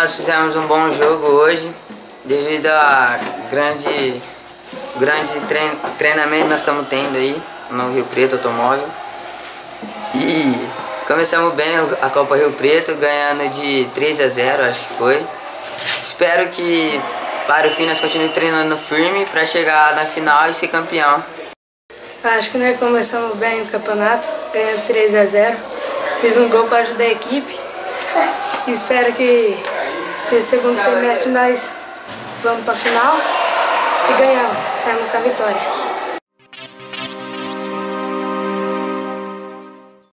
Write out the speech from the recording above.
nós fizemos um bom jogo hoje, devido a grande, grande trein, treinamento que nós estamos tendo aí no Rio Preto Automóvel. E começamos bem a Copa Rio Preto, ganhando de 3 a 0, acho que foi. Espero que para o fim nós continuemos treinando firme para chegar na final e ser campeão. Acho que nós começamos bem o campeonato, ganhando 3 a 0. Fiz um gol para ajudar a equipe. Espero que no segundo semestre nós vamos para a final e ganhamos, saímos com a vitória.